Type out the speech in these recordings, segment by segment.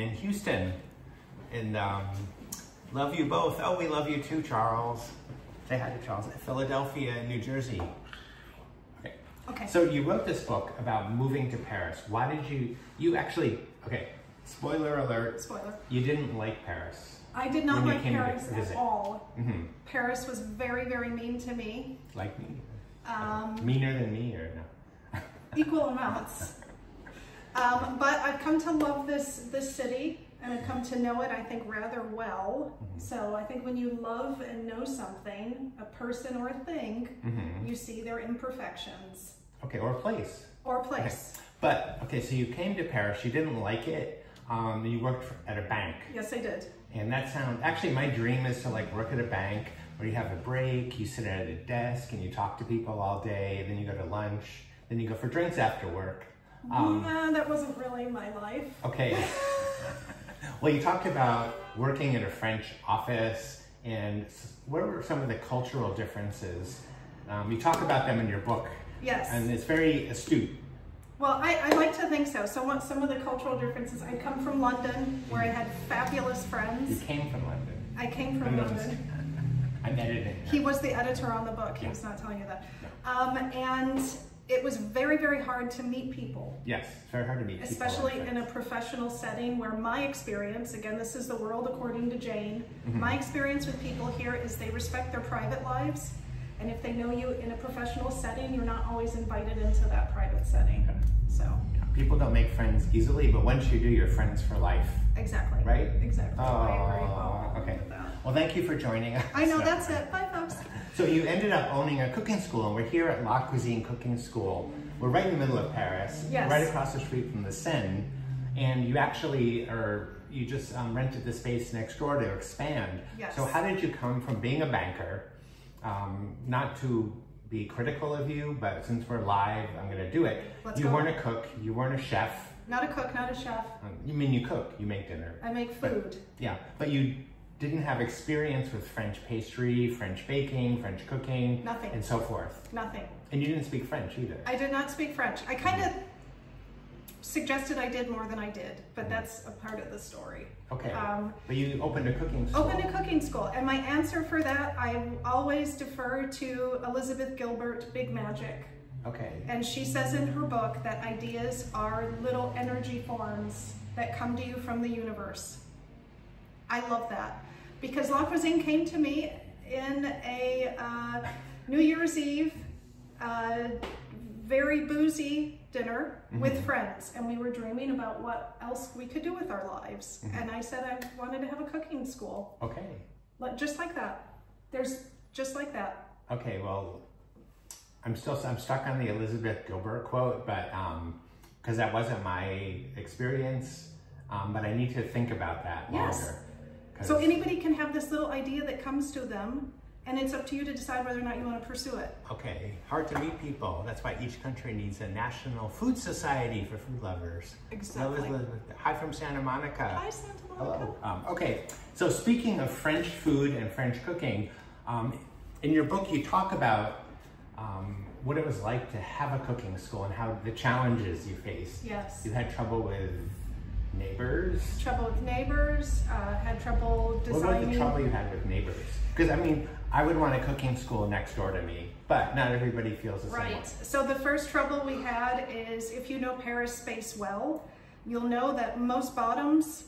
in Houston. And um, love you both. Oh, we love you too, Charles. Say hi to Charles. Philadelphia, New Jersey. Okay. Okay. So you wrote this book about moving to Paris. Why did you, you actually, okay, spoiler alert, Spoiler. you didn't like Paris. I did not like Paris at all. hmm Paris was very, very mean to me. Like me. Um, Meaner than me or no? equal amounts. Um, but I've come to love this this city and I've come to know it, I think, rather well. Mhm. So I think when you love and know something, a person or a thing, hmm you see their imperfections Okay, or a place. or a place. But, okay, so you came to Paris, you didn't like it, um, you worked for, at a bank. Yes, I did. And that sounds, actually my dream is to like work at a bank where you have a break, you sit at a desk and you talk to people all day, then you go to lunch, then you go for drinks after work. Um, nah, that wasn't really my life. okay. well, you talked about working in a French office and what were some of the cultural differences? Um, you talk about them in your book Yes. and it's very astute. Well, I, I like to think so. So what some of the cultural differences, I come from London where I had fabulous friends. You came from London. I came from No, London. I met it in He was the editor on the book. He was not telling you that. Um, and it was very, very hard to meet people, Yes, very hard to meet people. especially like in a professional setting where my experience, again, this is the world according to Jane, mm-hmm. my experience with people here is they respect their private lives. And if they know you in a professional setting, you're not always invited into that private setting. Okay. So, Yeah, People don't make friends easily, but once you do, you're friends for life. exactly. Right? Exactly. Oh, okay. Well, thank you for joining us. I know, that's it. Bye. So you ended up owning a cooking school, and we're here at La Cuisine Cooking School. We're right in the middle of Paris, Yes. right across the street from the Seine, and you actually are you just um, rented the space next door to expand. Yes. So how did you come from being a banker, um, not to be critical of you, but since we're live, I'm going to do it. Let's you go. weren't a cook, you weren't a chef. Not a cook, not a chef. Um, you mean you cook, you make dinner. I make food. Yeah, but you didn't have experience with French pastry, French baking, French cooking, Nothing. and so forth. Nothing. And you didn't speak French either. I did not speak French. I kind of suggested I did more than I did, but that's a part of the story. Okay, Um, but you opened a cooking school. opened a cooking school, and my answer for that, I always defer to Elizabeth Gilbert, Big Magic. Okay, And she says in her book that ideas are little energy forms that come to you from the universe. I love that because La Cuisine came to me in a uh, New Year's Eve, uh, very boozy dinner with friends, and we were dreaming about what else we could do with our lives. And I said I wanted to have a cooking school, okay, like just like that. There's just like that. okay. Well, I'm still I'm stuck on the Elizabeth Gilbert quote, but because that wasn't my experience, um, but I need to think about that Yes. longer. So anybody can have this little idea that comes to them, and it's up to you to decide whether or not you want to pursue it. Okay, hard to meet people. That's why each country needs a national food society for food lovers. Exactly. Hi from Santa Monica. Hi, Santa Monica. Hello. Um, okay, so speaking of French food and French cooking, um, in your book you talk about um, what it was like to have a cooking school and how the challenges you faced. Yes. You had trouble with neighbors. Trouble with neighbors, uh, had trouble What was designing. the trouble you had with neighbors? Because I mean, I would want a cooking school next door to me, but not everybody feels the same. Right. So the first trouble we had is if you know Paris space well, you'll know that most bottoms,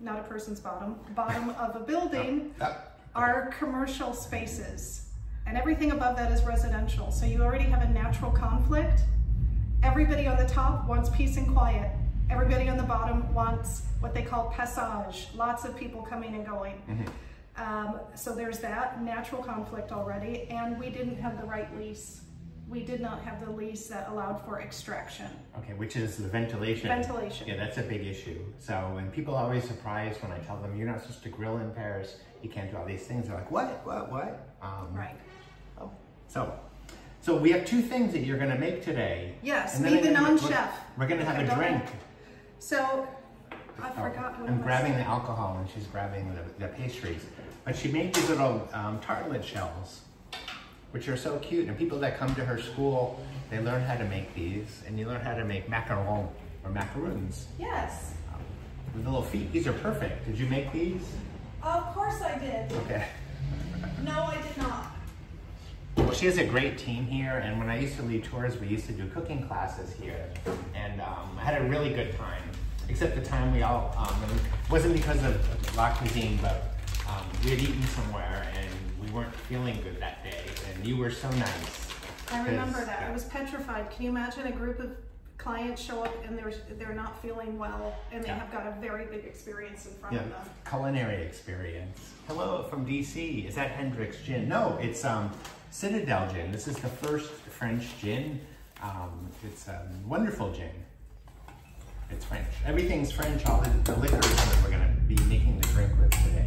not a person's bottom, bottom of a building Uh, are commercial spaces. And everything above that is residential. So you already have a natural conflict. Everybody on the top wants peace and quiet. Everybody on the bottom wants what they call passage, lots of people coming and going. Um, so there's that natural conflict already. And we didn't have the right lease. We did not have the lease that allowed for extraction, Okay, which is the ventilation. ventilation. Yeah, that's a big issue. So when people are always surprised when I tell them you're not supposed to grill in Paris, you can't do all these things. They're like, what, what, what? Um, Right. Oh, so, so we have two things that you're going to make today. Yes, And me the non-chef. We're, going to have a drink. So I Oh, forgot what I'm grabbing the alcohol and she's grabbing the, the pastries. But she made these little um, tartlet shells, which are so cute. And people that come to her school, they learn how to make these, and you learn how to make macaron or macaroons. Yes. with the little feet. These are perfect. Did you make these? Of course I did. Okay. No, I did not. She has a great team here, and when I used to lead tours, we used to do cooking classes here, and um, I had a really good time. Except the time we all, um, it wasn't because of La Cuisine, but um, we had eaten somewhere and we weren't feeling good that day, and you were so nice. I remember that. yeah. I was petrified. Can you imagine a group of clients show up and they're they're not feeling well and they Yeah. have got a very big experience in front Yeah, of them? culinary experience. Hello from DC. Is that Hendrick's Gin? No, it's um, Citadelle Gin. This is the first French gin. Um, it's a wonderful gin. It's French. Everything's French. All the, the liquors that we're gonna be making the drink with today,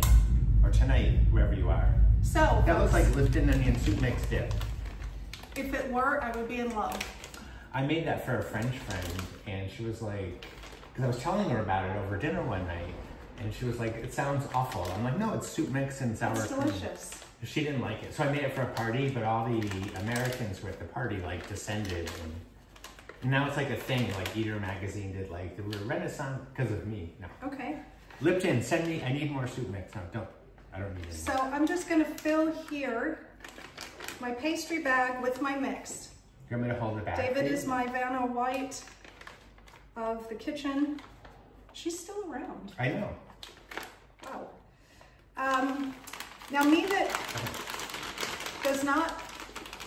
or tonight, wherever you are. So, That looks like Lipton onion soup mix dip. if it were, I would be in love. I made that for a French friend, and she was like, because I was telling her about it over dinner one night, and she was like, "It sounds awful." I'm like, "No, it's soup mix and sour It's cream." She didn't like it, so I made it for a party. But all the Americans were at the party like descended, and, and now it's like a thing. Like Eater magazine did, like the Renaissance because of me. No, Okay. Lipton, send me. I need more soup mix. No, don't. I don't need it. So I'm just gonna fill here my pastry bag with my mix. You want me to hold it back? David please? is my Vanna White of the kitchen. She's still around. I know. Wow. Um, now me that does not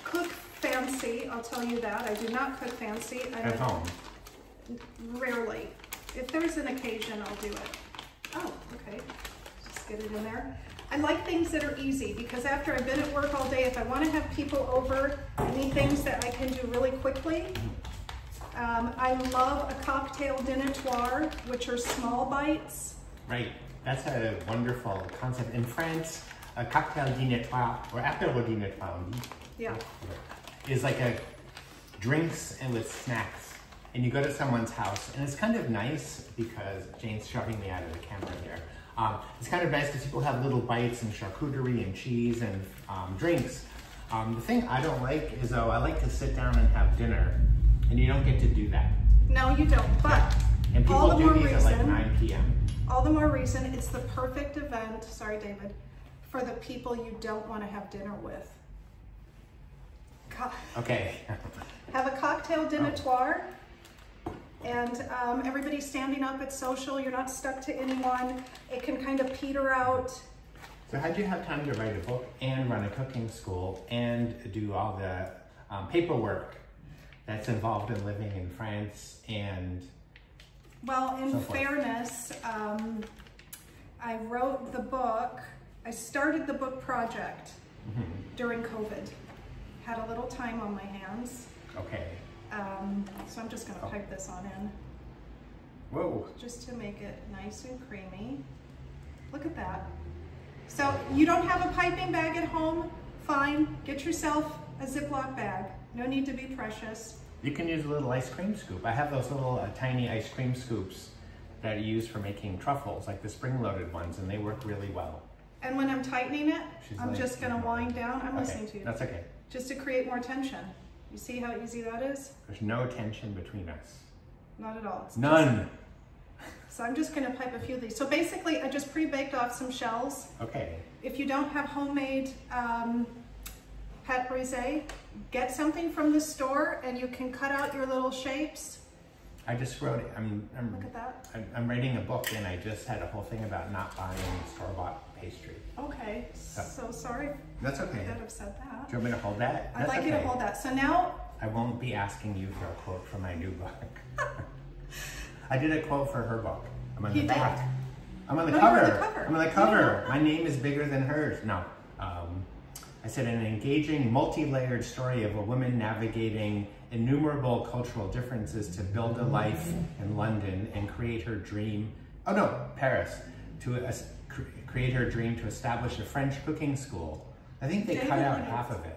cook fancy, I'll tell you that. I do not cook fancy. I At home. Rarely. If there's an occasion, I'll do it. Oh, okay. Just get it in there. I like things that are easy because after I've been at work all day, if I want to have people over, I need things that I can do really quickly. Um, I love a cocktail dinatoire, which are small bites. Right. That's a wonderful concept. In France, a cocktail dînatoire or apéro dînatoire Yeah. is like a drinks and with snacks. And you go to someone's house, and it's kind of nice because Jane's shoving me out of the camera here. Um, it's kind of nice because people have little bites and charcuterie and cheese and um, drinks. Um, the thing I don't like is though I like to sit down and have dinner, and you don't get to do that. No, you don't, but And All the do more these at like reason- 9 p.m. all the more reason it's the perfect event, sorry David, for the people you don't want to have dinner with. Co- Okay. Have a cocktail dinatoire and um, everybody's standing up, it's social, you're not stuck to anyone. It can kind of peter out. So how'd you have time to write a book and run a cooking school and do all the um, paperwork that's involved in living in France and Well, in So fairness, um, I wrote the book, I started the book project during COVID. Had a little time on my hands. okay. Um, so I'm just gonna Oh. pipe this on in, Whoa. just to make it nice and creamy. Look at that. So you don't have a piping bag at home? Fine, get yourself a Ziploc bag. No need to be precious. You can use a little ice cream scoop. I have those little uh, tiny ice cream scoops that you use for making truffles, like the spring-loaded ones, and they work really well. And when I'm tightening it, She's I'm like- just gonna wind down, I'm okay, listening to you, That's okay. just to create more tension. You see how easy that is? There's no tension between us. Not at all. It's None. just- so I'm just gonna pipe a few of these. So basically, I just pre-baked off some shells. Okay. If you don't have homemade um, pâte brisée, get something from the store and you can cut out your little shapes. I just wrote. I'm. I'm Look at that. I'm, I'm writing a book, and I just had a whole thing about not buying store-bought pastry. Okay, so sorry That's okay. that I've said that. Do you want me to hold that? I'd That's like you to hold that. So now, I won't be asking you for a quote from my new book. I did a quote for her book. I'm on You the did? back. I'm on the, No, cover. the cover. I'm on the cover. My name is bigger than hers. No. Um, I said an engaging, multi-layered story of a woman navigating innumerable cultural differences to build a life in London and create her dream. Oh no, Paris. To create her dream to establish a French cooking school. I think they cut out half of it.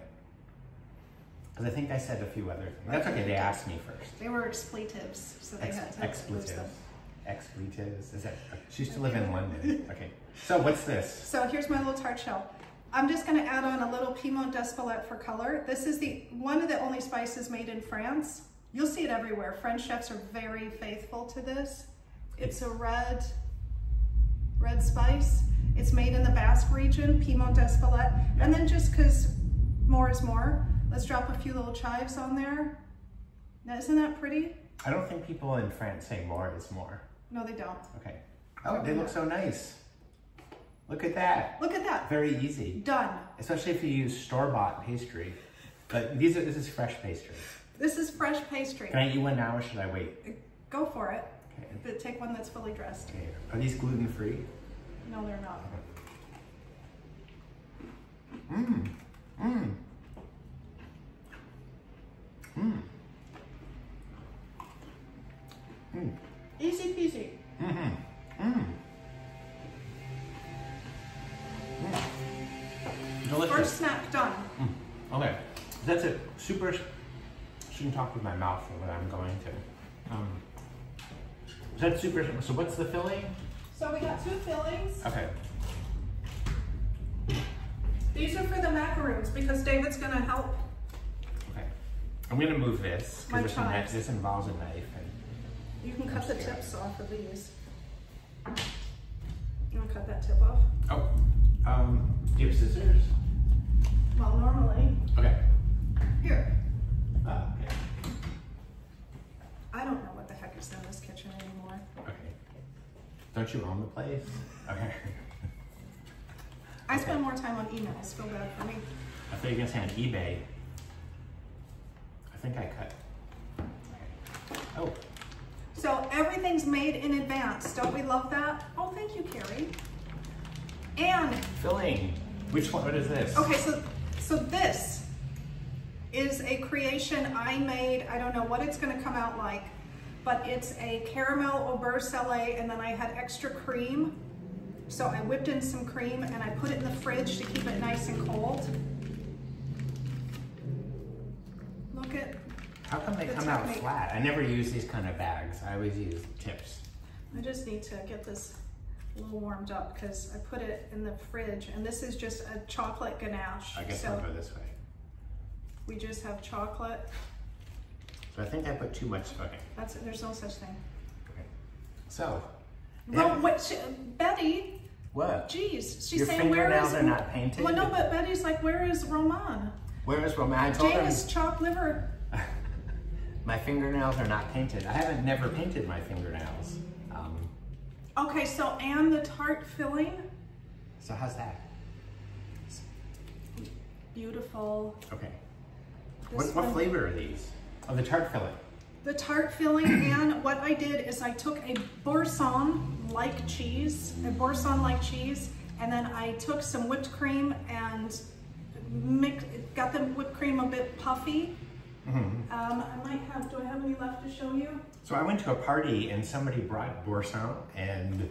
Because I think I said a few other things. That's okay, they asked me first. they were expletives, so they Ex- had to lose expletives. them. Expletives. Is that? She used to live in London. Okay. So what's this? So here's my little tart shell. I'm just gonna add on a little piment d'Espelette for color. This is the one of the only spices made in France. You'll see it everywhere. French chefs are very faithful to this. It's a red, red spice. It's made in the Basque region, Piment d'Espelette. And then just because more is more, let's drop a few little chives on there. Now, isn't that pretty? I don't think people in France say more is more. No, they don't. Okay. Oh, they look so nice. Look at that. Look at that. Very easy. Done. Especially if you use store-bought pastry. But these are this is fresh pastry. This is fresh pastry. Can I eat one now or should I wait? Go for it. Okay. But take one that's fully dressed. Okay. Are these gluten-free? No, they're not. Mmm. Mmm. Mmm. Mmm. Easy peasy. Mm-hmm. Mmm. Delicious. First snack done. Mm. Okay, that's it. Super. Shouldn't talk with my mouth, but I'm going to. Um, that's super. So what's the filling? So we got two fillings. Okay. These are for the macaroons because David's gonna help. Okay. I'm gonna move this because this, this involves a knife. And, You can cut the tips off of these. You wanna cut that tip off? oh, um, do you have scissors? Well, normally, Okay. here. Oh, okay. I don't know what the heck is in this kitchen anymore. Okay. Don't you own the place? Okay. I spend more time on emails, feel bad for me. I thought you were gonna say on eBay. I think I cut. Okay. Oh, So everything's made in advance. Don't we love that? Oh, thank you, Carrie. And filling. Which one? What is this? Okay, so so this is a creation I made. I don't know what it's going to come out like, but it's a caramel au beurre salé, and then I had extra cream. So I whipped in some cream and I put it in the fridge to keep it nice and cold. Look at, How come they The come out flat? I never use these kind of bags. I always use tips. I just need to get this a little warmed up because I put it in the fridge and this is just a chocolate ganache. I guess so I'll go this way. we just have chocolate. So I think I put too much. Okay. That's it. There's no such thing. Okay. So. Well, what, she, Betty, What? geez, she's Your saying where fingernails is? are not painted. Well, no, but Betty's like, where is Roman? Where is Roman? I told Janus chopped liver. my fingernails are not painted. I haven't never painted my fingernails. Um, Okay, so and the tart filling, so how's that? beautiful. Okay. This What, what flavor are these? Oh, the tart filling. The tart filling, and what I did is I took a boursin like cheese, a boursin like cheese, and then I took some whipped cream and mix, got the whipped cream a bit puffy. hmm Um, I might have, do I have any left to show you? So I went to a party and somebody brought boursin and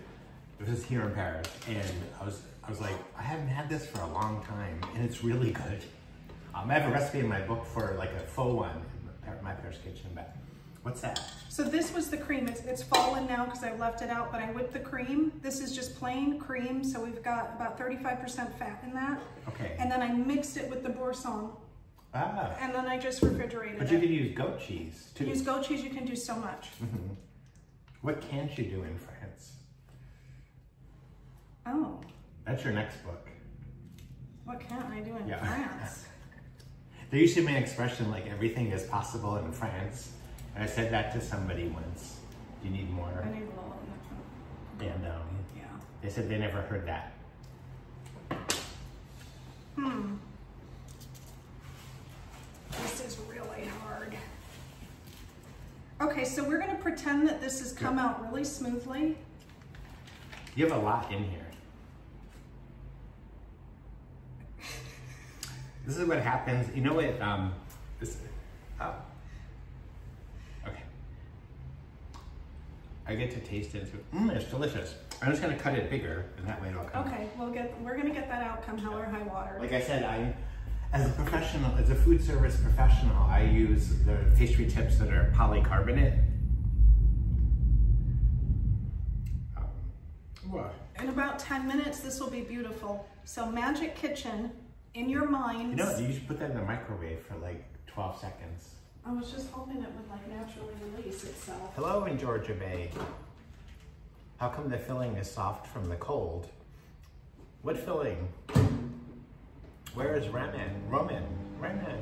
it was here in Paris and I was I was like I haven't had this for a long time and it's really good. Um, I have a recipe in my book for like a faux one my- Paris kitchen. But what's that? So this was the cream. It's, it's fallen now because I left it out, but I whipped the cream. This is just plain cream, so we've got about 35% fat in that. Okay. And then I mixed it with the boursin, Ah, and then I just refrigerated but you it. could use goat cheese too. Use goat cheese, you can do so much. Mhm. What can't you do in France? Oh, That's your next book. what can't I do in Yeah. France? There used to be an expression like everything is possible in France. And I said that to somebody once. Do you need more? I need a little, um, yeah. they said they never heard that. Hmm. This is really hard. Okay, so we're gonna pretend that this has come out really smoothly. You have a lot in here. This is what happens. You know what? Um, this. Oh. Okay. I get to taste it. Mmm, it's delicious. I'm just gonna cut it bigger, and that way it'll come. Okay, we'll get, we're gonna get that out come hell or high water. Like I said, I, as a professional, as a food service professional, I use the pastry tips that are polycarbonate. Um, what? In about 10 minutes, this will be beautiful. So Magic Kitchen, in your mind. You know? You should put that in the microwave for like 12 seconds. I was just hoping it would like naturally release itself. Hello in Georgia Bay. How come the filling is soft from the cold? What filling? Where is Raman? Roman? Raman?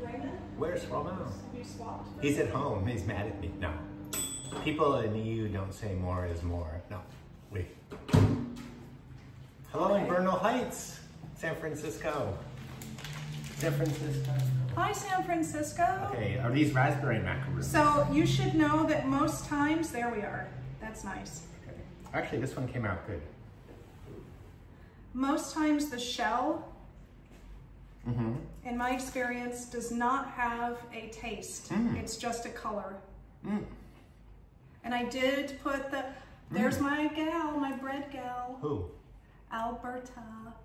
Raymond, Where's Roman? have you swapped? He's at home. He's mad at me. No. People in the EU don't say more is more. No. Wait. Hello in Okay. Bernal Heights, San Francisco. San Francisco. Hi, San Francisco. Okay, are these raspberry macaroons? So you should know that most times, there we are. That's nice. Okay. Actually, this one came out good. Most times the shell, Mm-hmm. in my experience, does not have a taste. Mm. It's just a color. Mm. And I did put the, there's my gal, my bread gal, Who? Alberta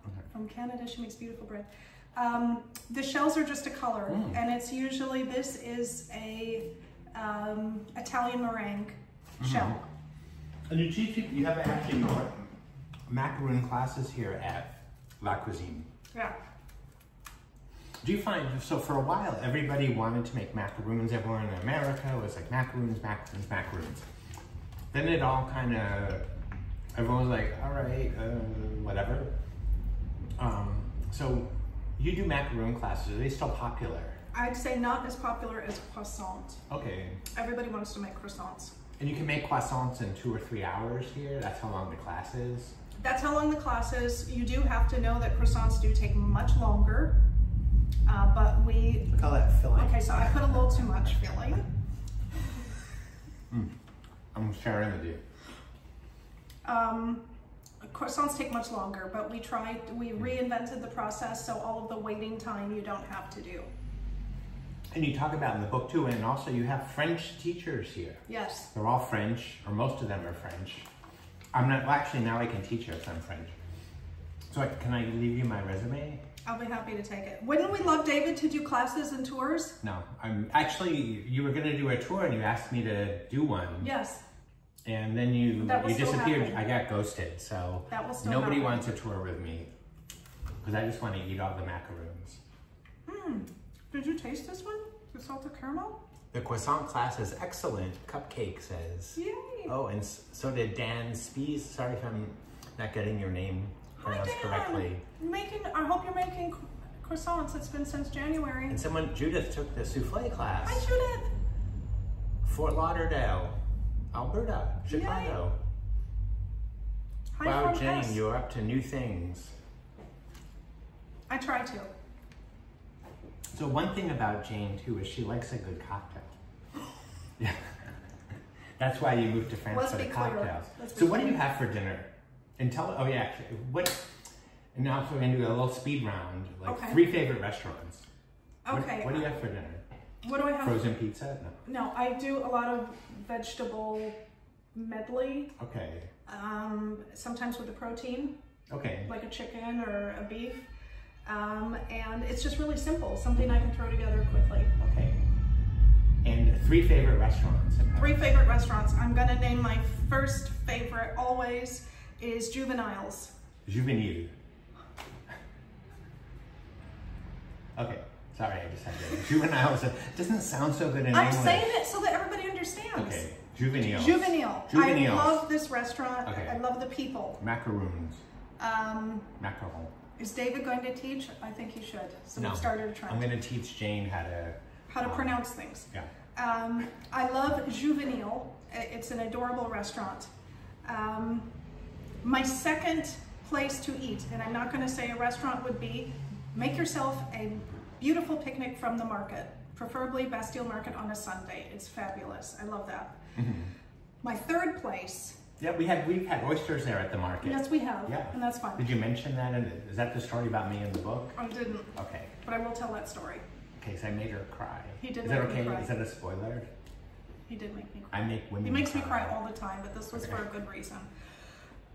Okay. From Canada. She makes beautiful bread. Um, the shells are just a color, Mm. and it's usually, this is a um, Italian meringue Mm-hmm. shell. And you teach people, you have actually macaroon classes here at La Cuisine. Yeah. Do you find, so for a while, everybody wanted to make macaroons. Everyone in America was like macaroons, macaroons, macaroons. Then it all kind of, everyone was like, all right, uh, whatever. Um, so you do macaroon classes. Are they still popular? I'd say not as popular as croissant. Okay. Everybody wants to make croissants. And you can make croissants in two or three hours here. That's how long the class is. That's how long the class is. You do have to know that croissants do take much longer. Uh, but we, Look at all that filling. okay, so I put a little too much filling. I'm sharing with you. Um, croissants take much longer, but we tried, we hmm. reinvented the process so all of the waiting time you don't have to do. And you talk about in the book too, and also you have French teachers here. Yes. They're all French, or most of them are French. I'm not, well, actually, now I can teach if I'm French. So I, can I leave you my resume? I'll be happy to take it. Wouldn't we love David to do classes and tours? No, I'm actually, you were gonna do a tour and you asked me to do one. Yes, And then you, you disappeared. I got ghosted, so that will still nobody happen. wants a tour with me. Because I just want to eat all the macaroons. Hmm. Did you taste this one? The salted caramel? The croissant class is excellent, Cupcake says. Yay! Oh, and so did Dan Spies. Sorry if I'm not getting your name Hi, pronounced Dan. correctly. Making. I hope you're making croissants. It's been since January. And someone, Judith, took the souffle class. Hi, Judith. Fort Lauderdale, Alberta, Chicago. Hi wow, Jane, us. you're up to new things. I try to. So one thing about Jane too is she likes a good cocktail. yeah. That's why you moved to France Let's for the cocktails. So what do you have for dinner? And tell oh yeah, actually, what and now we're gonna do a little speed round, like Okay. three favorite restaurants. What- Okay. What, do you have for dinner? What do I have? Frozen pizza? No. No, I do a lot of vegetable medley. Okay. Um, sometimes with a protein, Okay. like a chicken or a beef. Um, and it's just really simple. Something I can throw together quickly. Okay. And three favorite restaurants. Three favorite restaurants. I'm gonna name my first favorite always is Juveniles. Juvenile. Okay. Sorry, I just had to. Juvenile is a- doesn't sound so good in I'm English. saying it so that everybody understands. Okay. Juvenile. Juvenile. Juveniles. I love this restaurant. Okay. I love the people. Macaroons. Um, Macaron. is David going to teach? I think he should. So No. we've started a trend. I'm going to teach Jane how to. How to um, pronounce things. Yeah. Um, I love Juvenile. It's an adorable restaurant. Um, my second place to eat, and I'm not going to say a restaurant would be, make yourself a beautiful picnic from the market, preferably Bastille Market on a Sunday. It's fabulous. I love that. Mhm. My third place, Yeah, we had we've had oysters there at the market. yes, we have, Yeah. and that's fine. Did you mention that? And is that the story about me in the book? I didn't, Okay. but I will tell that story. Okay, so I made her cry. He did Is that make me okay? cry. Is that a spoiler? He did make me cry. I make women. He makes me cry all the time, but this was for a good reason.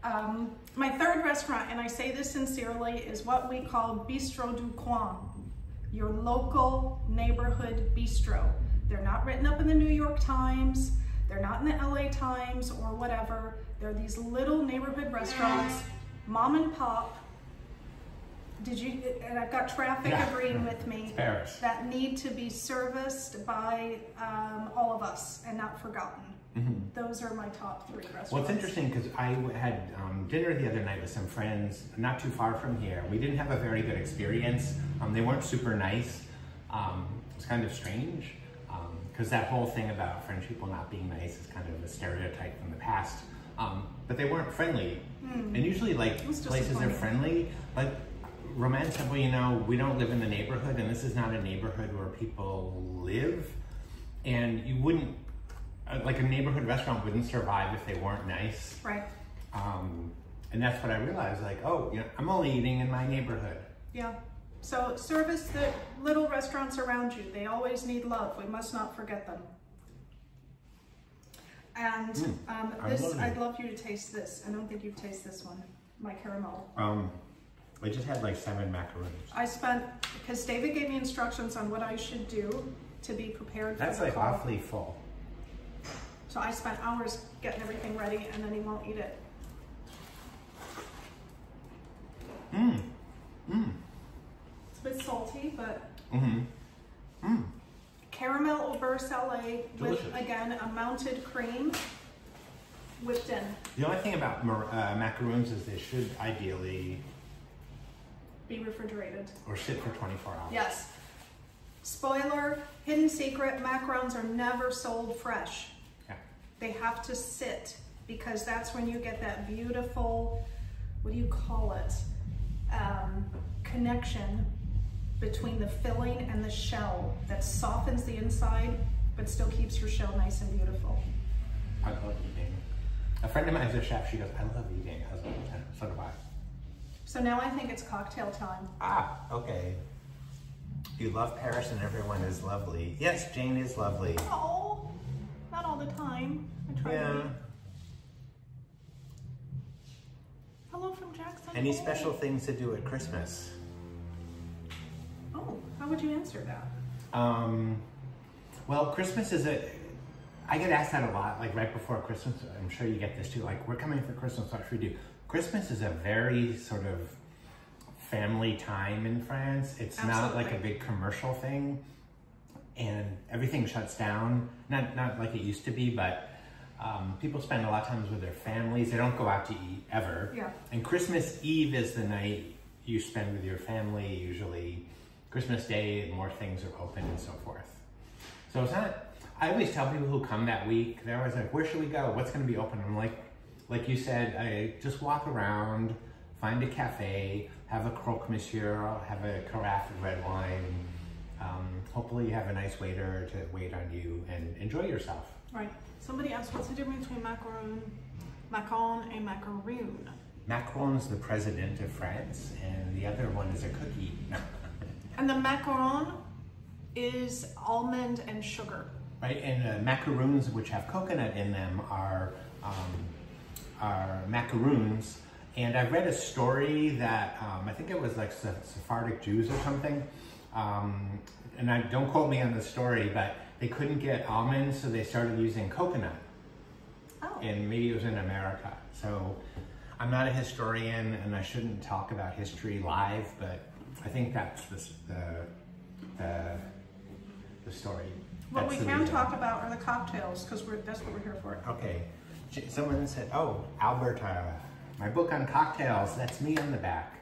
Um, my third restaurant, and I say this sincerely, is what we call Bistro du Coin, your local neighborhood bistro. They're not written up in the New York Times, they're not in the LA Times or whatever. They're these little neighborhood restaurants, mom and pop. Did you, and I've got traffic Yeah. agreeing with me that need to be serviced by um, all of us and not forgotten. Those are my top three restaurants. Well, it's interesting because I had um, dinner the other night with some friends not too far from here. We didn't have a very good experience. Um, they weren't super nice. Um, it was kind of strange because that whole thing about French people not being nice is kind of a stereotype from the past. Um, but they weren't friendly. And usually, like places are friendly, but Roman said, well, you know, we don't live in the neighborhood, and this is not a neighborhood where people live. And you wouldn't, like a neighborhood restaurant wouldn't survive if they weren't nice. Right. Um, and that's what I realized, like, oh, you know, I'm only eating in my neighborhood. Yeah. So service the little restaurants around you. They always need love. We must not forget them. And Mm, um, this. I'd love you to taste this. I don't think you've tasted this one, my caramel. Um, I just had like seven macaroons. I spent, because David gave me instructions on what I should do to be prepared for That's like call. awfully full. So I spent hours getting everything ready and then he won't eat it. Mmm. Mmm. It's a bit salty, but Mm-hmm. Mmm. caramel au beurre salé with, again, a mounted cream whipped in. The only thing about uh, macaroons is they should ideally Be refrigerated. or sit for 24 hours. Yes. Spoiler, hidden secret, macarons are never sold fresh. Yeah. They have to sit because that's when you get that beautiful, what do you call it? Um, connection between the filling and the shell that softens the inside but still keeps your shell nice and beautiful. I love eating. A friend of mine is a chef. She goes, I love eating. I was like, so do I. So now I think it's cocktail time. Ah, okay. You love Paris and everyone is lovely. Yes, Jane is lovely. Oh, not all the time. I try Yeah. Hello from Jackson. Any special things to do at Christmas? Oh, how would you answer that? Um, well, Christmas is a. I get asked that a lot, like right before Christmas. I'm sure you get this too. Like, we're coming for Christmas. What should we do? Christmas is a very sort of family time in France. It's not like a big commercial thing, and everything shuts down. Not not like it used to be, but um, people spend a lot of times with their families. They don't go out to eat ever. Yeah. And Christmas Eve is the night you spend with your family. Usually, Christmas Day, more things are open and so forth. So it's not. I always tell people who come that week, they're always like, "Where should we go? What's going to be open?" I'm like, like you said, I just walk around, find a cafe, have a croque monsieur, have a carafe of red wine. Um, hopefully, you have a nice waiter to wait on you and enjoy yourself. Right. Somebody asked what's the difference between macaron, macaron, and macaroon. Macron is the president of France, and the other one is a cookie. And the macaron is almond and sugar. Right, and uh, macaroons, which have coconut in them, are um, are macaroons. And I read a story that um, I think it was like Sephardic Jews or something. Um, and I don't quote me on the story, but they couldn't get almonds, so they started using coconut. Oh. And maybe it was in America. So I'm not a historian, and I shouldn't talk about history live, but I think that's the the the, the story. What That's we can reason. talk about are the cocktails because we're that's what we're here for. Okay. Someone said, "Oh, Alberta, my book on cocktails. That's me on the back."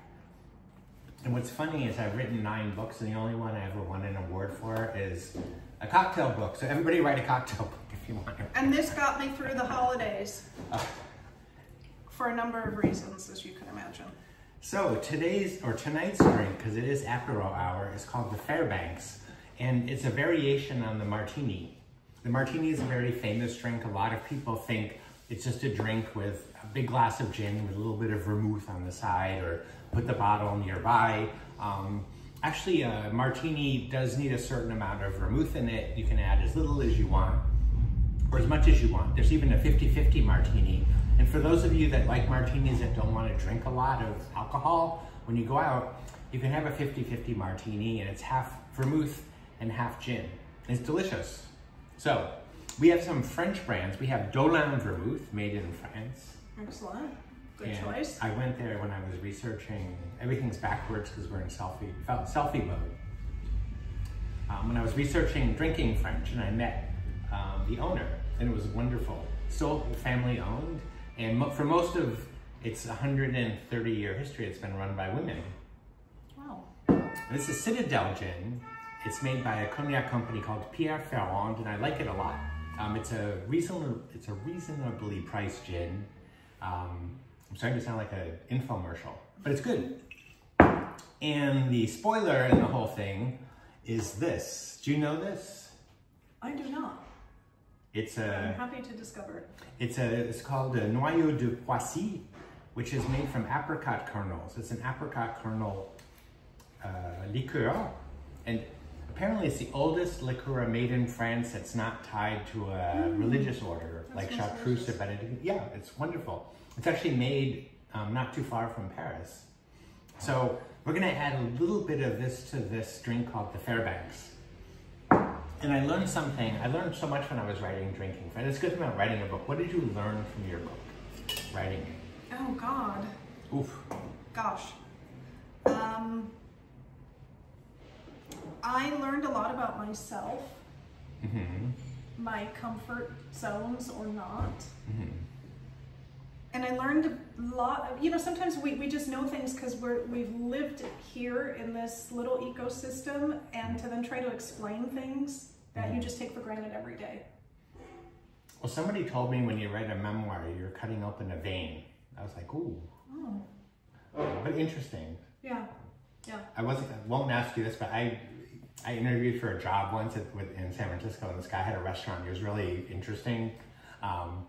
And what's funny is I've written nine books, and the only one I ever won an award for is a cocktail book. So everybody write a cocktail book if you want to. And this got me through the holidays Oh. for a number of reasons, as you can imagine. So today's or tonight's drink, because it is apero hour, is called the Fairbanks, and it's a variation on the martini. The martini is a very famous drink. A lot of people think it's just a drink with a big glass of gin with a little bit of vermouth on the side, or put the bottle nearby. Um, actually, a martini does need a certain amount of vermouth in it. You can add as little as you want or as much as you want. There's even a 50-50 martini. And for those of you that like martinis that don't want to drink a lot of alcohol, when you go out, you can have a 50-50 martini and it's half vermouth and half gin. It's delicious. So, we have some French brands. We have Dolin Vermouth, made in France. Excellent. Good And choice. I went there when I was researching. Everything's backwards because we're in selfie selfie mode. Um, when I was researching drinking French, and I met um, the owner, and it was wonderful. Still family owned, and mo for most of its 130 year history, it's been run by women. Wow. This is Citadelle Gin. It's made by a cognac company called Pierre Ferrand, and I like it a lot. Um, it's a reasonable, it's a reasonably priced gin. Um, I'm starting to sound like an infomercial, but it's good. And the spoiler in the whole thing is this. Do you know this? I do not. It's I'm a, happy to discover it. it's a, it's called a Noyau de Poissy, which is made from apricot kernels. It's an apricot kernel uh, liqueur, and apparently it's the oldest liqueur made in France that's not tied to a religious order That like Chartreuse or. Benedict. Yeah, it's wonderful. It's actually made um, not too far from Paris. So we're gonna add a little bit of this to this drink called the Fairbanks. And I learned something, I learned so much when I was writing Drinking. And it's good about writing a book. What did you learn from your book? Writing it. Oh God. Oof. Gosh. Um, I learned a lot about myself, Mm-hmm. my comfort zones or not. Mm-hmm. And I learned a lot of, you know, sometimes we, we just know things because we're, we've lived here in this little ecosystem and to then try to explain things that you just take for granted every day. Well, somebody told me when you write a memoir, you're cutting open a vein. I was like, ooh, Oh, but interesting. yeah, yeah. I wasn't, I won't ask you this, but I, I interviewed for a job once at, with, in San Francisco, and this guy had a restaurant. It was really interesting. Um,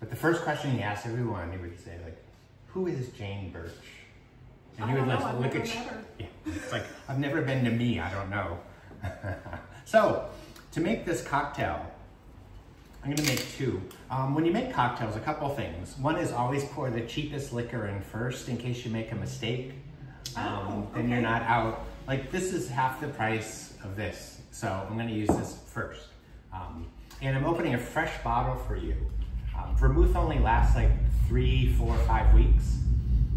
but the first question he asked everyone, he would say like, "Who is Jane Bertch?" And he would know, look, I've look never at you. Yeah, it's like I've never been to me. I don't know. so, to make this cocktail, I'm gonna make two. Um, when you make cocktails, a couple things. One is always pour the cheapest liquor in first in case you make a mistake. Um, Oh, then you're not out. Like this is half the price of this, so I'm gonna use this first. Um, and I'm opening a fresh bottle for you. Um, vermouth only lasts like three, four, five weeks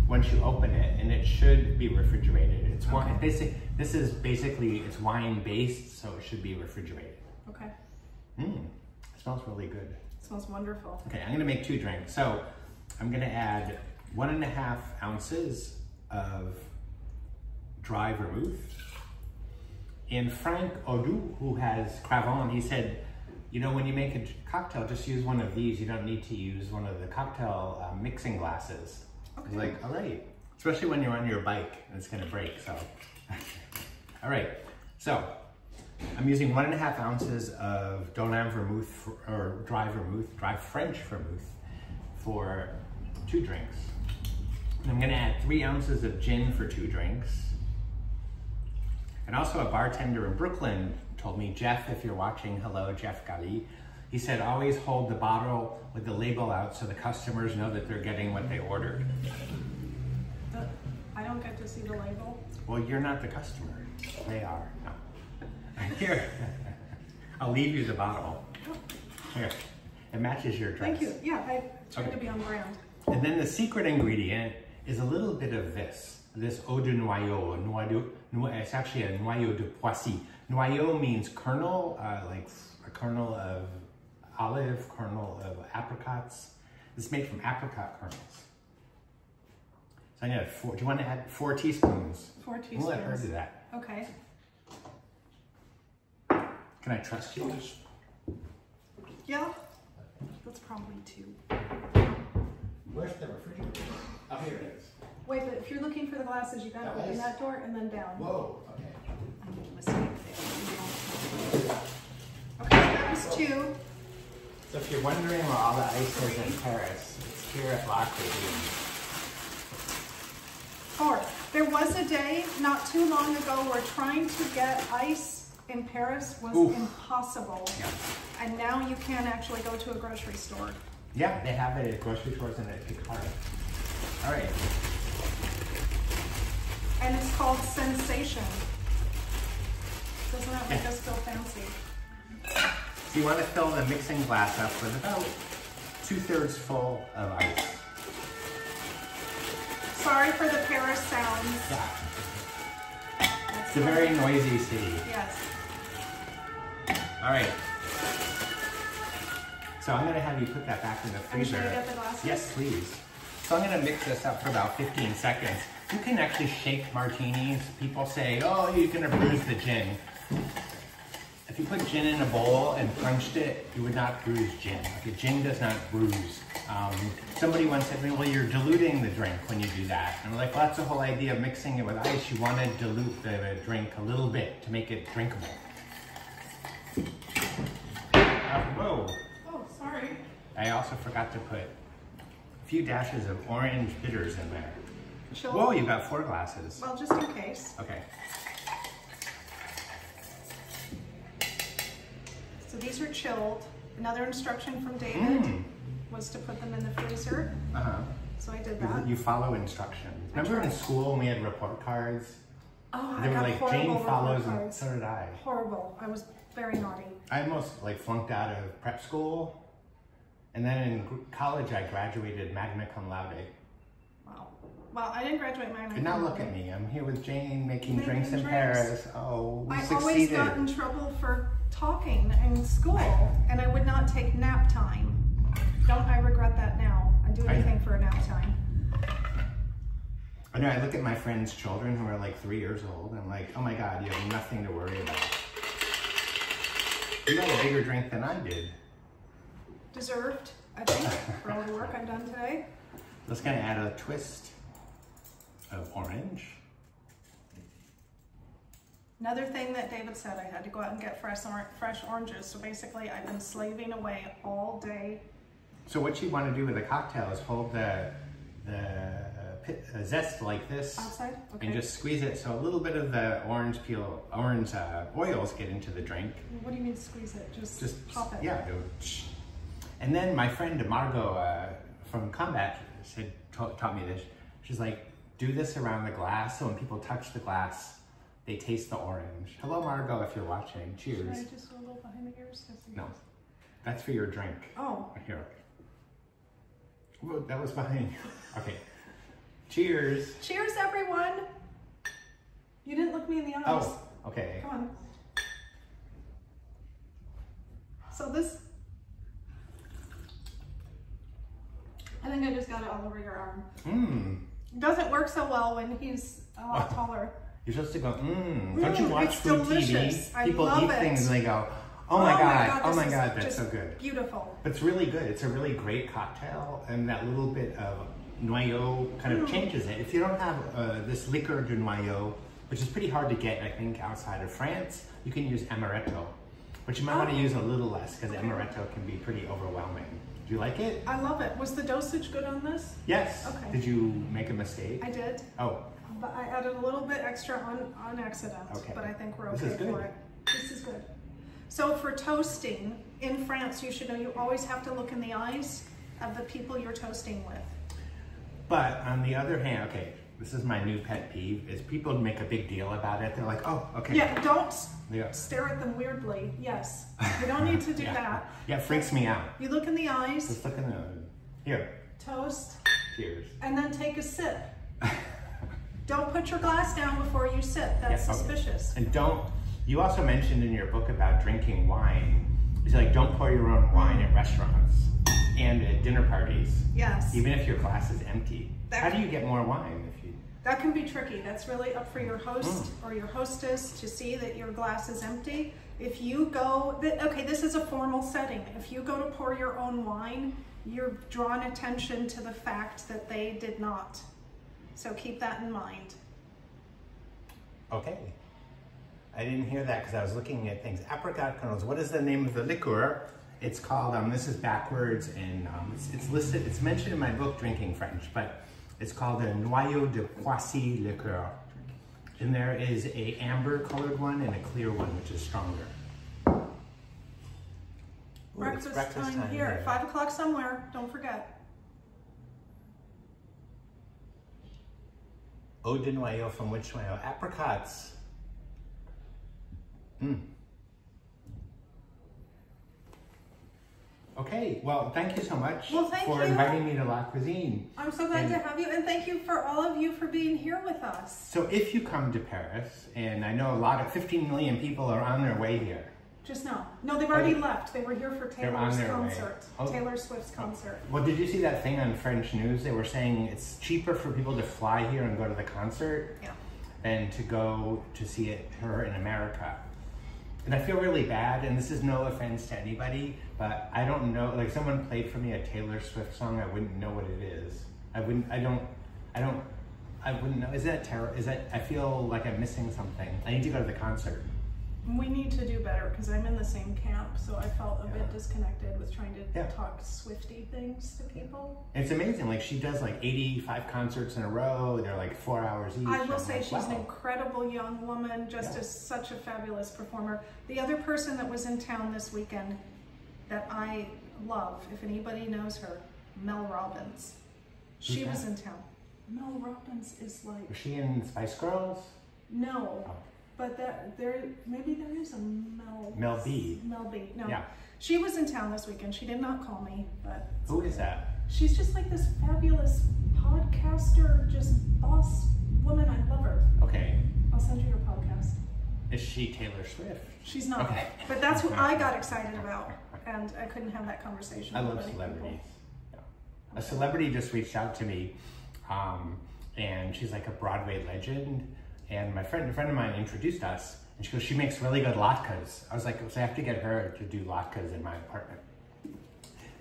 once you open it, and it should be refrigerated. It's wine. Okay. Basic, this is basically it's wine based, so it should be refrigerated. Okay. Mmm, it smells really good. It smells wonderful. Okay, I'm gonna make two drinks. So I'm gonna add one and a half ounces of dry vermouth. And Frank Audoux, who has Crayon, he said, you know, when you make a cocktail, just use one of these. You don't need to use one of the cocktail uh, mixing glasses. Okay. like, all right. Especially when you're on your bike and it's gonna break, so. all right, so I'm using one and a half ounces of Dolin vermouth, for, or dry vermouth, dry French vermouth for two drinks. And I'm gonna add three ounces of gin for two drinks. And also a bartender in Brooklyn told me, Jeff, if you're watching, hello, Jeff Gali. He said, always hold the bottle with the label out so the customers know that they're getting what they ordered. I don't get to see the label. Well, you're not the customer. They are. No. Here, I'll leave you the bottle. Here, it matches your dress. Thank you. Yeah, I tried Okay. to be on brand. And then the secret ingredient is a little bit of this, this eau de noyau. noyau no, it's actually a noyau de poissy. Noyau means kernel, uh, like a kernel of olive, kernel of apricots. It's made from apricot kernels. So I'm gonna add four, do you want to add four teaspoons? Four teaspoons. We'll let her do teaspoons. that. Okay. Can I trust you? Yeah. That's probably two. Where's the refrigerator? Oh, here it is. Wait, but if you're looking for the glasses, you gotta That open was- that door and then down. Whoa, okay. I made a mistake there. Okay, so that was two. So if you're wondering where all the ice is in Paris, it's here at La Cuisine. Four. There was a day not too long ago where trying to get ice in Paris was Oof. impossible. Yeah. And now you can actually go to a grocery store. Yeah, they have it at grocery stores and at Picard. All right. And it's called Sensation. Doesn't that make us feel fancy? So you want to fill the mixing glass up with about two-thirds full of ice. Sorry for the Paris sounds. Yeah. It's a very noisy city. Yes. All right. So I'm gonna have you put that back in the freezer. should I get the glasses? Yes, please. So I'm gonna mix this up for about 15 seconds. You can actually shake martinis. People say, oh, you're gonna bruise the gin. If you put gin in a bowl and punched it, you would not bruise gin. Like a gin does not bruise. Um, somebody once said to me, well, you're diluting the drink when you do that. And I'm like, well, that's the whole idea of mixing it with ice. You want to dilute the drink a little bit to make it drinkable. Uh, whoa. Oh, sorry. I also forgot to put a few dashes of orange bitters in there. Chill. Whoa, you got four glasses. Well, just in case. Okay. So these are chilled. Another instruction from David Mm. was to put them in the freezer. Uh-huh. So I did that. You follow instructions. Remember in school when we had report cards? Oh, I They were got like, horrible Jane report follows, and so did I. Horrible. I was very naughty. I almost like flunked out of prep school. And then in college, I graduated magna cum laude. Well, I didn't graduate my And now look at me. I'm here with Jane making Making drinks in drinks. Paris. Oh, we I always succeeded. got in trouble for talking in school, and I would not take nap time. Don't I regret that now? I'd do I- anything for a nap time. I know, I look at my friends' children who are like three years old. I'm like, oh my God, you have nothing to worry about. You had a bigger drink than I did. Deserved, I think, for all the work I've done today. Let's kind of add a twist of orange. Another thing that David said, I had to go out and get fresh, or- fresh oranges. So basically, I've been slaving away all day. So what you want to do with a cocktail is hold the the uh, uh, zest like this Outside? Okay. and just squeeze it so a little bit of the orange peel, orange uh, oils get into the drink. What do you mean squeeze it? Just, Just pop it? Yeah. Go, and then my friend Margot uh, from Combat said taught me this. She's like, do this around the glass so when people touch the glass, they taste the orange. Hello, Margot, if you're watching. Should Cheers. I just go a little behind the ears? No. That's for your drink. Oh, Here. Whoa, that was behind you. Okay. Cheers. cheers, everyone! You didn't look me in the eyes. Oh, okay. Come on. So this, I think I just got it all over your arm. Mmm. Doesn't work so well when he's a lot taller. You're supposed to go, mmm. Don't you Mm, watch it's food delicious. TV? I People love eat it. things and they go, oh my god, oh my god, that's so good. Beautiful. But it's really good. It's a really great cocktail, and that little bit of noyau kind of Mm. changes it. If you don't have uh, this liqueur de noyau, which is pretty hard to get, I think, outside of France, you can use amaretto. But you might want to Oh. use a little less because Okay. amaretto can be pretty overwhelming. Do you like it? I love it. Was the dosage good on this? Yes. Okay. Did you make a mistake? I did, Oh, but I added a little bit extra on, on accident. Okay. But I think we're This okay is good. for it. This is good. So for toasting, in France, you should know you always have to look in the eyes of the people you're toasting with. but on the other hand, okay, this is my new pet peeve: is people make a big deal about it. They're like, oh, okay. Yeah, don't Yeah. stare at them weirdly. Yes, you don't need to do yeah. that. Yeah, it freaks me out. You look in the eyes, Just look in the here. toast, Cheers. and then take a sip. Don't put your glass down before you sip. That's Yeah, okay. suspicious. And don't, you also mentioned in your book about drinking wine, it's like don't pour your own wine at restaurants and at dinner parties, Yes. even if your glass is empty. That- How do you get more wine if you, That can be tricky. That's really up for your host Mm. or your hostess to see that your glass is empty. If you go, okay, this is a formal setting. If you go to pour your own wine, you're drawing attention to the fact that they did not. So keep that in mind. okay. I didn't hear that because I was looking at things. Apricot kernels, what is the name of the liqueur? It's called, um, this is backwards and um, it's, it's listed, it's mentioned in my book, Drinking French, but it's called a Noyau de Poissy liqueur. And there is a amber colored one and a clear one, which is stronger. Ooh, it's breakfast, time, here at five o'clock somewhere. Don't forget. Eau de noyau from which noyau? Apricots. Mm. Okay, well, thank you so much Well, thank for you. inviting me to La Cuisine. I'm so glad And- to have you, and thank you for all of you for being here with us. So if you come to Paris, and I know a lot of 15 million people are on their way here, Just now. No, they've already Oh, left. They were here for Taylor's concert. Oh. Taylor Swift's oh. concert. Well, did you see that thing on French news? They were saying it's cheaper for people to fly here and go to the concert Yeah. than to go to see it her in America. And I feel really bad, and this is no offense to anybody, but I don't know. Like someone played for me a Taylor Swift song, I wouldn't know what it is. I wouldn't. I don't. I don't. I wouldn't know. Is that terror? Is that? I feel like I'm missing something. I need to go to the concert. We need to do better because I'm in the same camp, so I felt a Yeah. bit disconnected with trying to Yeah. talk Swifty things to people. It's amazing. Like she does like 85 concerts in a row. They're like four hours each. I will I'm say like, she's an incredible young woman, just Yeah. as such a fabulous performer. The other person that was in town this weekend that I love, if anybody knows her, Mel Robbins. She Who's was in town. Mel Robbins is like Was she in Spice Girls? no, Oh. But that there maybe there is a Mel Mel B. Mel B. No, Yeah. she was in town this weekend. She did not call me, but Who is that? she's just like this fabulous podcaster, just boss woman. I love her. Okay. I'll send you her podcast. Is she Taylor Swift? She's not. Okay. But that's who I got excited about, and I couldn't have that conversation. I love celebrities. Yeah. A celebrity just reached out to me, um, and she's like a Broadway legend. And my friend, a friend of mine, introduced us, and she goes, "She makes really good latkes." I was like, "So I have to get her to do latkes in my apartment."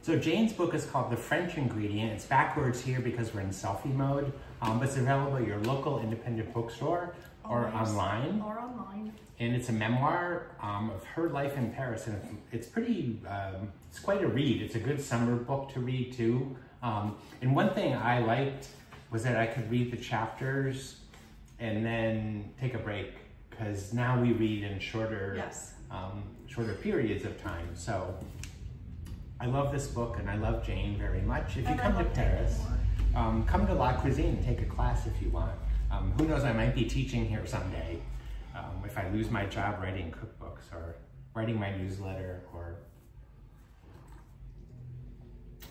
So Jane's book is called The French Ingredient. It's backwards here because we're in selfie mode, um, but it's available at your local independent bookstore or Always. online. Or online. and it's a memoir um, of her life in Paris, and it's, it's pretty, um, it's quite a read. It's a good summer book to read too. Um, and one thing I liked was that I could read the chapters and then take a break because now we read in shorter, Yes. um, shorter periods of time. So I love this book and I love Jane very much. If you And come to Paris, um, come to La Cuisine take a class if you want. Um, who knows, I might be teaching here someday um, if I lose my job writing cookbooks or writing my newsletter or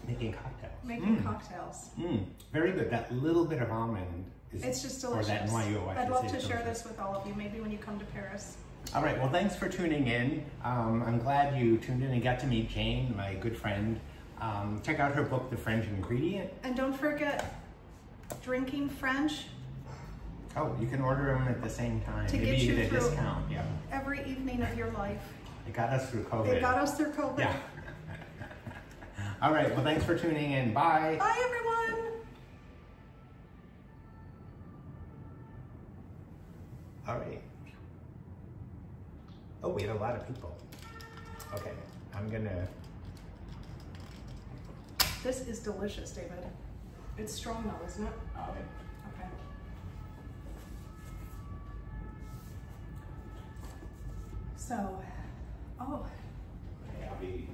making cocktails. Making Mm, cocktails. mm, very good. That little bit of almond is. It's just delicious. or delicious. that NYU, I I'd love say to is share this with all of you, maybe when you come to Paris. All right, well, thanks for tuning in. Um, I'm glad you tuned in and got to meet Jane, my good friend. Um, check out her book, The French Ingredient. And don't forget, drinking French Oh, you can order them at the same time. To Maybe get you you get a discount. Yeah, every evening of your life. it got us through COVID. They got us through COVID. Yeah. All right, well, thanks for tuning in. Bye. Bye, everyone. All right. Oh, we had a lot of people. Okay, I'm gonna. This is delicious, David. It's strong though, isn't it? Okay. Okay. So, oh, Okay, I'll be.